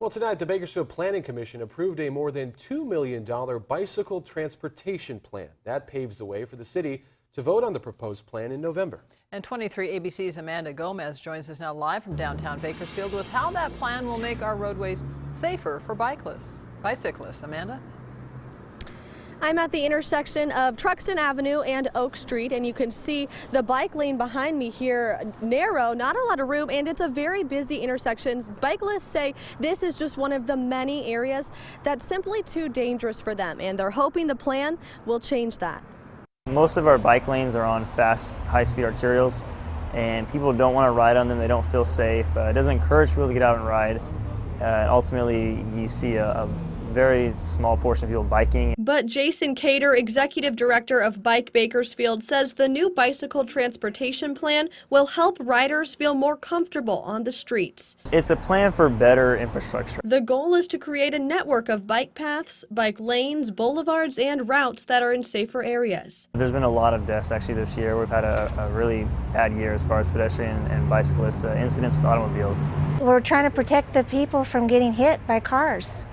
Well, tonight, the Bakersfield Planning Commission approved a more than $2 million bicycle transportation plan. That paves the way for the city to vote on the proposed plan in November. And 23 ABC's Amanda Gomez joins us now live from downtown Bakersfield with how that plan will make our roadways safer for bicyclists. Bicyclists, Amanda? I'm at the intersection of Truxtun Avenue and Oak Street, and you can see the bike lane behind me here narrow, not a lot of room, and it's a very busy intersection. Bicyclists say this is just one of the many areas that's simply too dangerous for them, and they're hoping the plan will change that. Most of our bike lanes are on fast, high-speed arterials, and people don't want to ride on them. They don't feel safe. Uh, it doesn't encourage people to get out and ride. Uh, ultimately, you see a, a very small portion of people biking. But Jason Cater, executive director of Bike Bakersfield, says the new bicycle transportation plan will help riders feel more comfortable on the streets. It's a plan for better infrastructure. The goal is to create a network of bike paths, bike lanes, boulevards, and routes that are in safer areas. There's been a lot of deaths actually this year. We've had a, a really bad year as far as pedestrian and bicyclist uh, incidents with automobiles. We're trying to protect the people from getting hit by cars.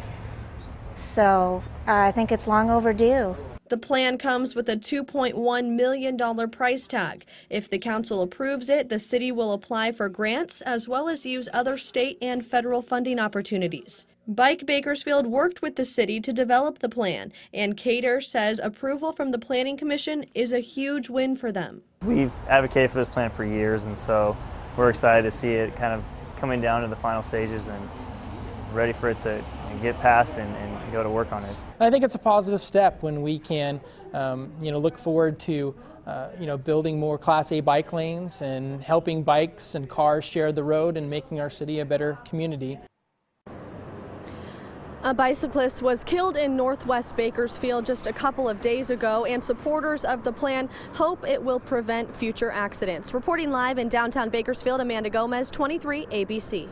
So uh, I think it's long overdue. The plan comes with a $2.1 million price tag. If the council approves it, the city will apply for grants as well as use other state and federal funding opportunities. Bike Bakersfield worked with the city to develop the plan, and Cater says approval from the Planning Commission is a huge win for them. We've advocated for this plan for years, and so we're excited to see it kind of coming down to the final stages and ready for it to get past and, and, go to work on it. I think it's a positive step when we can, um, you know, look forward to, uh, you know, building more Class A bike lanes and helping bikes and cars share the road and making our city a better community. A bicyclist was killed in northwest Bakersfield just a couple of days ago, and supporters of the plan hope it will prevent future accidents. Reporting live in downtown Bakersfield, Amanda Gomez, 23 ABC.